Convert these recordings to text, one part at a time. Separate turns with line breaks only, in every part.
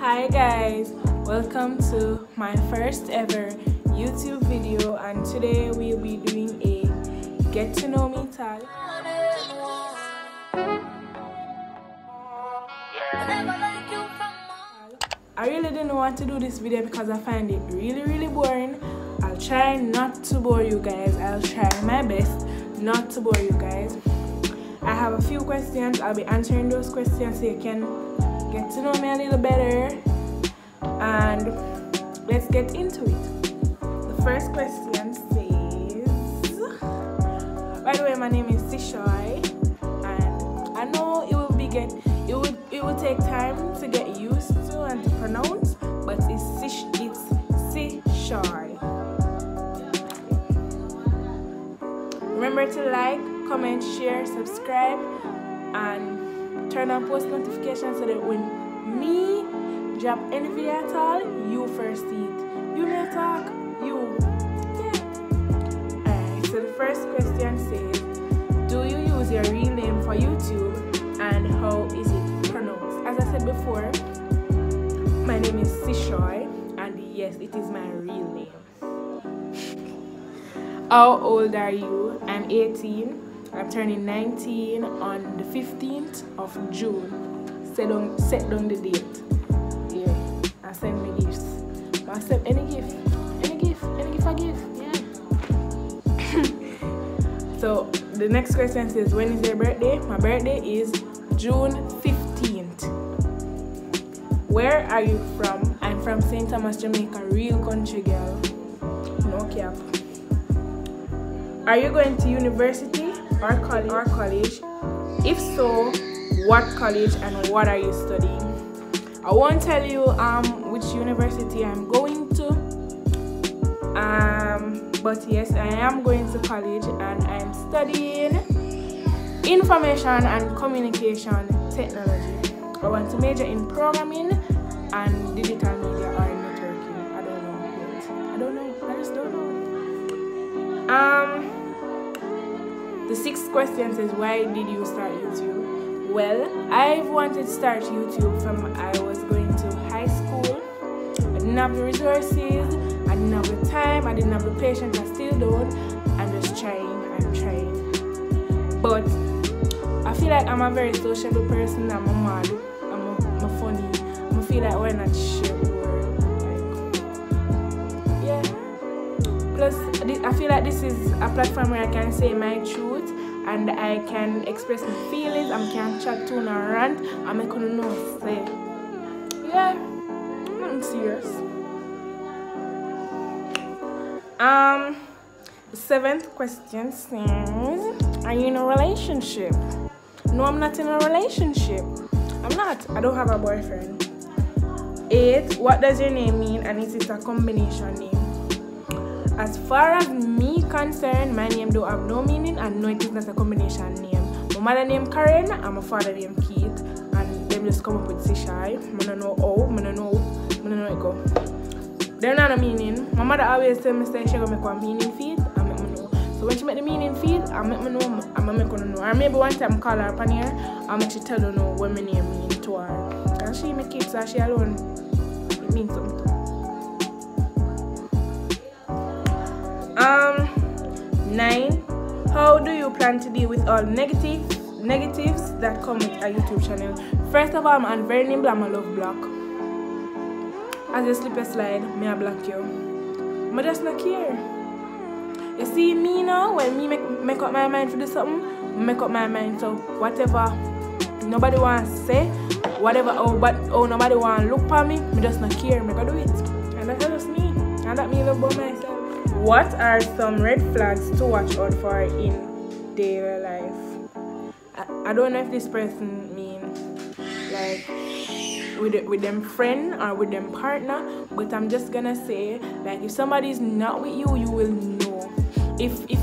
Hi guys, welcome to my first ever YouTube video and today we'll be doing a get to know me tag. I really didn't want to do this video because I find it really really boring. I'll try not to bore you guys. I'll try my best not to bore you guys. I have a few questions. I'll be answering those questions so you can get to know me a little better. And let's get into it. The first question says, by the way, my name is Chesouye, and I know it will be get it would it will take time to get used to and to pronounce, but it's Sish it's Chesouye. Remember to like, comment, share, subscribe, and turn on post notifications so that when me drop any video at all, you first see it. You may talk, you. Yeah. Alright, so the first question says, do you use your real name for YouTube and how is it pronounced? As I said before, my name is Chesouye and yes, it is my real name. How old are you? I'm 18. I'm turning 19 on the 15th of June. Set down, set down the date. Yeah, and send me gifts. I send any gift, any gift, any gift I give. Yeah. so the next question says, when is your birthday? My birthday is June 15th. Where are you from? I'm from St. Thomas, Jamaica, real country girl. No cap. Are you going to university or college or college? If so, what college and what are you studying? I won't tell you um which university I'm going to. Um but yes, I am going to college and I'm studying information and communication technology. I want to major in programming and digital media or networking. I don't know. I don't know. I just don't know. Um the sixth question says, why did you start YouTube? Well, I've wanted to start YouTube from I was going to high school. I didn't have the resources, I didn't have the time, I didn't have the patience, I still don't. I'm just trying, I'm trying. But I feel like I'm a very sociable person, I'm a mad, I'm a, I'm a funny. I feel like why not. Plus, I feel like this is a platform where I can say my truth and I can express my feelings. I'm can chat to and rant. I'm not gonna know say, yeah, I'm serious. Um, seventh question says, Are you in a relationship? No, I'm not in a relationship. I'm not. I don't have a boyfriend. Eight, what does your name mean and is it a combination name? As far as me concerned, my name don't have no meaning and no it is not a combination name. My mother name Karen and my father name Keith and them just come up with Chesouye. I don't know how, I don't know, I don't know it go. They're not a meaning. My mother always tell me say she gonna make one meaning feed and make me know. So when she make the meaning feed, I make me know, I'm make her know. Or maybe one time call her upon here, make she tell her know what my name mean to her. And she make it so she alone, it means something. Um, nine. How do you plan to deal with all negative negatives that come with a YouTube channel? First of all, I'm very nimble. I'm a love block. As a slide, me I block you. I just not care. You see me now when me make make up my mind for do something, make up my mind. So whatever nobody wants to say, whatever oh but oh nobody want to look for me, me just not care. Me go do it, and that's just me. And that me love about myself. What are some red flags to watch out for in daily life? I, I don't know if this person mean like with with them friend or with them partner, but I'm just gonna say like if somebody's not with you, you will know. If if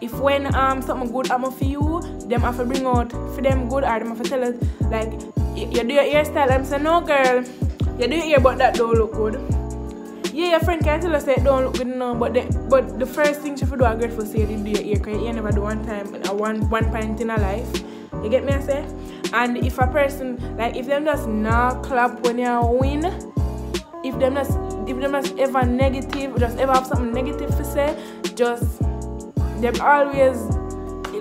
if when um something good happen for you, them have to bring out for them good or them have to tell us like you, you do your hairstyle I'm say no girl, you do your hair but that don't look good yeah, your friend can tell us that don't look good now, but the, but the first thing she should do, I'm grateful say, did do your ear, because you never do one time, uh, one one point in her life. You get me I say? And if a person like if them just not clap when you win, if them just if them just ever negative, just ever have something negative to say, just them always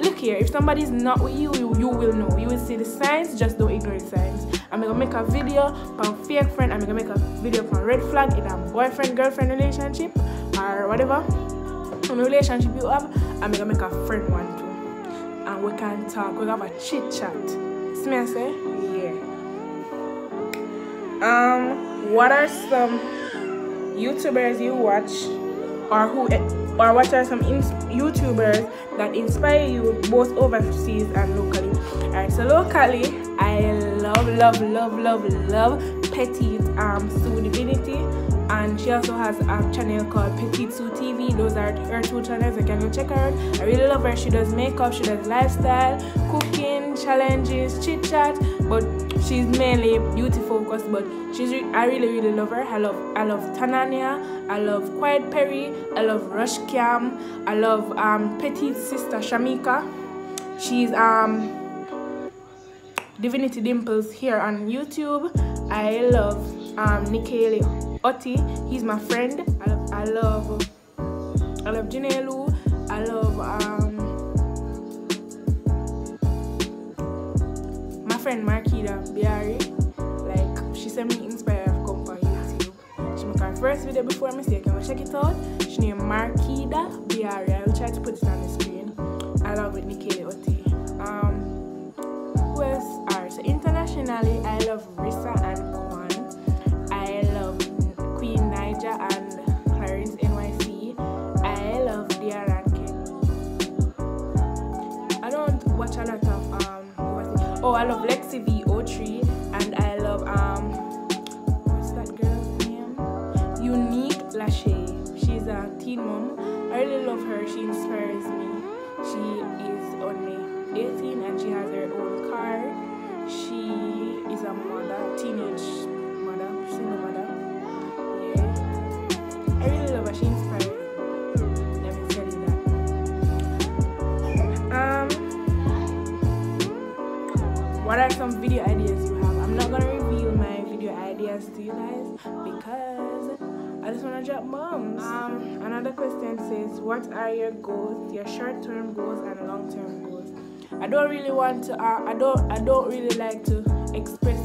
look here. If somebody's not with you, you, you will know. You will see the signs. Just don't ignore the signs. I'm gonna make a video from fake friend. I'm gonna make a video from red flag in a boyfriend girlfriend relationship or whatever in a relationship you have. I'm gonna make a friend one too, and we can talk. We have a chit chat. See me I say? Yeah. Um, what are some YouTubers you watch, or who, or what are some YouTubers that inspire you both overseas and locally? Alright, so locally, I love, love, love, love, love Petite um Sue Divinity and she also has a channel called Petite Sue TV. Those are her two channels. You can go check her out. I really love her. She does makeup, she does lifestyle, cooking, challenges, chit chat, but she's mainly beauty focused. But she's I really really love her. I love I love Tanania. I love Quite Perry. I love Rush Cam. I love um Petite sister Shamika. She's um Divinity Dimples here on YouTube. I love um Ottey. He's my friend. I, I love I love Janelu. I love um my friend Marquita Biari. Like she sent me inspired come on YouTube. She make her first video before I mistake. Can check it out? She named Marquita Biari. I will try to put it on the screen. I love with Nikali Ottey. Internationally I love Risa and Kwan. I love Queen Naija and Clarence NYC. I love Diara and Ken. I don't watch a lot of um oh I love Lexi V03 and I love um what's that girl's name? Unique Lachey. She's a teen mom. I really love her. She inspires me. She is only 18 and she has her own car. She is a mother, teenage mother, single mother. Yeah. I really love her. She inspires me. Let me tell you that. Um, what are some video ideas you have? I'm not gonna reveal my video ideas to you guys because I just wanna drop bombs. Um, another question says, what are your goals, your short-term goals and long-term goals? I don't really want to. Uh, I don't. I don't really like to express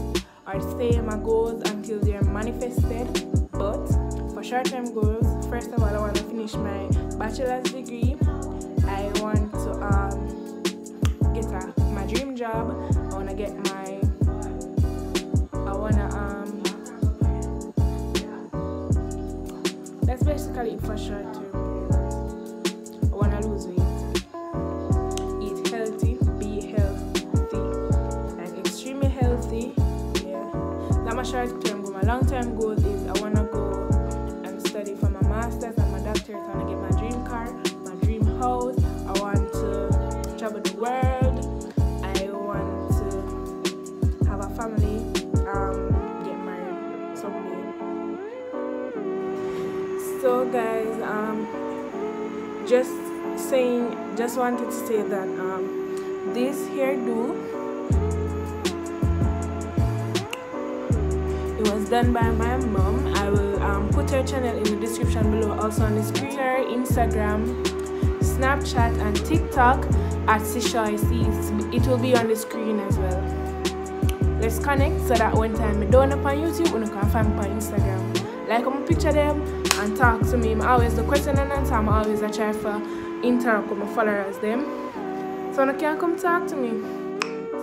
or say my goals until they're manifested. But for short-term goals, first of all, I want to finish my bachelor's degree. I want to um, get a, my dream job. I want to get my. I want to um. That's basically it for short-term goals. Term goal. My long term goal is I wanna go and study for my masters and my doctorate. I wanna get my dream car, my dream house. I want to travel the world. I want to have a family. Um, get married someday. So guys, um, just saying just wanted to say that um this hairdo was done by my mom i will um, put her channel in the description below also on the screen her instagram snapchat and tiktok at chesouye it will be on the screen as well. Let's connect so that one time I don't up on youtube you can find me on instagram. Like i'm picture them and talk to me. I'm always the question and answer i'm always a try for interact with my followers them. So you can come talk to me.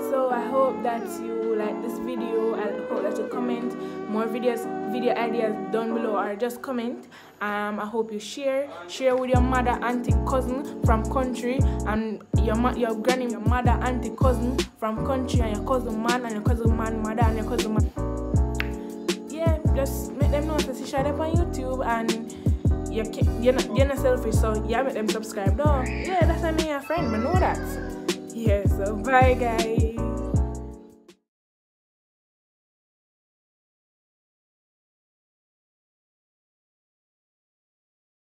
So i hope that you like this video i hope comment. More videos video ideas down below or just comment. Um i hope you share. Share with your mother auntie cousin from country. And your your granny your mother auntie cousin from country. And your cousin man and your cousin man mother and your cousin man. Yeah just make them know to share them on youtube. And you're, you're, not, you're not selfish, so yeah, make them subscribe. No, yeah, that's why me a friend, I know that. Yeah, so bye guys.